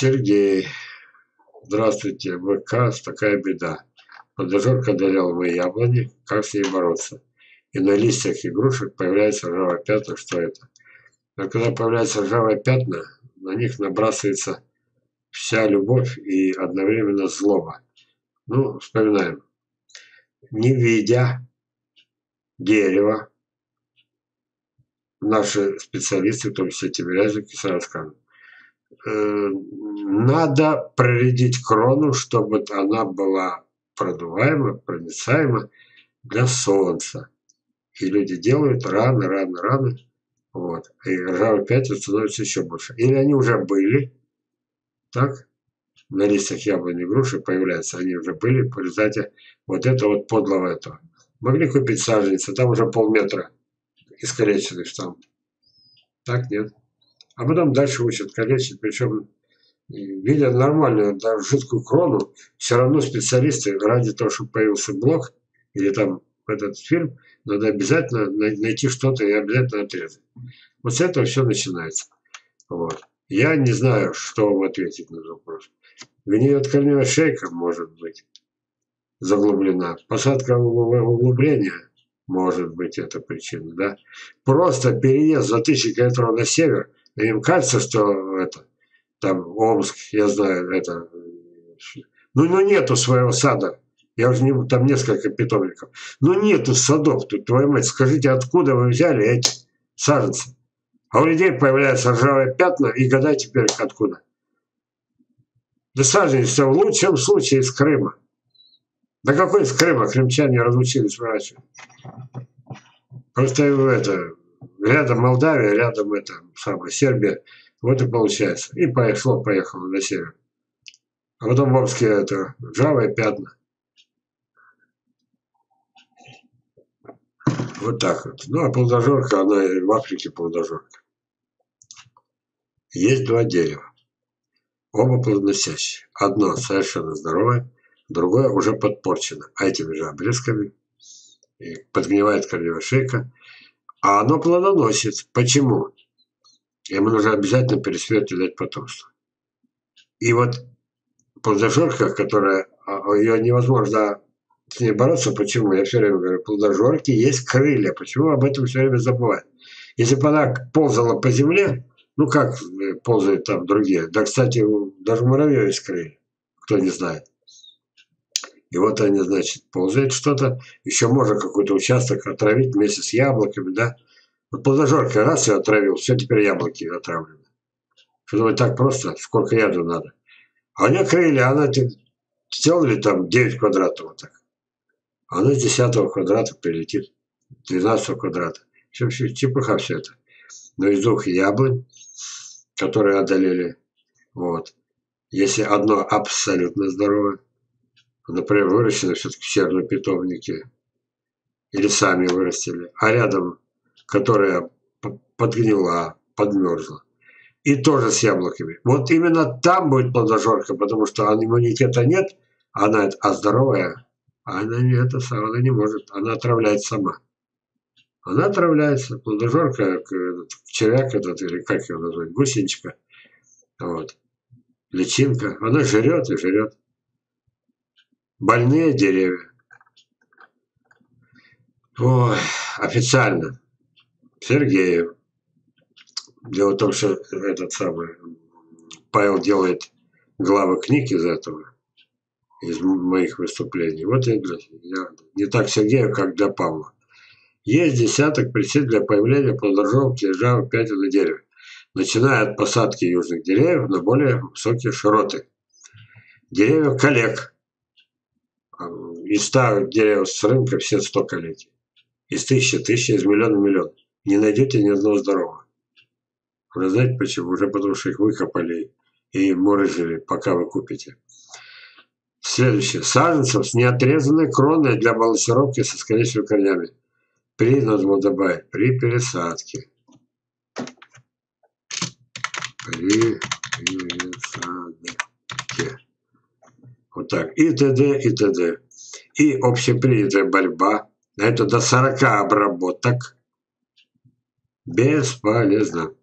Сергей. Здравствуйте, ВК, такая беда. Подожжёрка одолел мои яблони, как с ней бороться? И на листьях игрушек появляется ржавое пятна, что это? Но когда появляются ржавые пятна, на них набрасывается вся любовь и одновременно злоба. Ну, вспоминаем. Не видя дерева, наши специалисты, то есть все тимирязники, сразу скажут, э, надо проредить крону, чтобы она была продуваема, проницаема для солнца. И люди делают рано, рано, рано. Вот. И ржавые пятна становится еще больше. Или они уже были, так, на листьях яблони и груши появляются, они уже были в результате вот этого вот подлого этого. Могли купить саженцы, там уже полметра искалеченный штамм. Так нет. А потом дальше учат калечить, причем видя нормальную, даже жуткую крону, все равно специалисты ради того, чтобы появился блок или там этот фильм, надо обязательно найти что-то и обязательно отрезать. Вот с этого все начинается. Вот. Я не знаю, что вам ответить на этот вопрос. Гниет шейка может быть заглублена. Посадка углубления может быть это причина, да. Просто переезд за тысячи километров на север, им кажется, что это, там Омск, я знаю, это, ну, ну нету своего сада, я уже не, там несколько питомников, ну нету садов, тут, твою мать, скажите, откуда вы взяли эти саженцы? А у людей появляются ржавые пятна, и гадай теперь откуда. Да саженцы в лучшем случае из Крыма. Да какой из Крыма? Крымчане разучились выращивать. Просто это, рядом Молдавия, рядом это самое Сербия. Вот и получается. И пошло, поехало на север. А потом в Омске это ржавые пятна. Вот так вот. Ну, а плодожорка, она и в Африке плодожорка. Есть два дерева. Оба плодоносящие. Одно совершенно здоровое, другое уже подпорчено этими же обрезками. И подгнивает корневая шейка. А оно плодоносит. Почему? Ему нужно обязательно пересвет и дать потомство. И вот плодожорка, которая, а, ее невозможно с ней бороться. Почему? Я все время говорю, плодожорки есть крылья. Почему об этом все время забывают? Если бы она ползала по земле, ну как э, ползают там другие. Да, кстати, даже муравьев есть крылья, кто не знает. И вот они, значит, ползают что-то, еще можно какой-то участок отравить вместе с яблоками, да. Вот плодожорка раз и отравил, все, теперь яблоки отравлены. Что думать, так просто, сколько яду надо. А у нее крылья, она сделали там 9 квадратов вот так. А она с 10 квадрата прилетит, 12 квадрата. Все, все, чепуха все это. Но из двух яблонь, которые одолели, вот. Если одно абсолютно здоровое, например, выращено все-таки в северном питомнике, или сами вырастили, а рядом, которая подгнила, подмерзла, и тоже с яблоками. Вот именно там будет плодожорка, потому что иммунитета нет, она а здоровая, она не это она не может, она отравляет сама. Она отравляется, плодожорка, этот, червяк этот, или как его назвать, гусеничка, вот, личинка, она жрет и жрет. Больные деревья. Ой, официально. Сергеев. Дело в том, что этот самый Павел делает главы книг из этого, из моих выступлений. Вот я, я не так Сергею, как для Павла. Есть десяток причин для появления плодорожовки ржавых пятен на дереве, начиная от посадки южных деревьев на более высокие широты. Деревья коллег, из 100 деревьев с рынка все 100 коллеги. Из тысячи, тысячи, из миллиона, миллион. Не найдете ни одного здорового. Вы знаете почему? Уже потому что их выкопали и морозили, пока вы купите. Следующее. Саженцев с неотрезанной кроной для балансировки со скорейшими корнями. При, было добавить, при пересадке. При пересадке. Вот так. И т.д. и т.д. И общепринятая борьба. Это до 40 обработок. Бесполезно.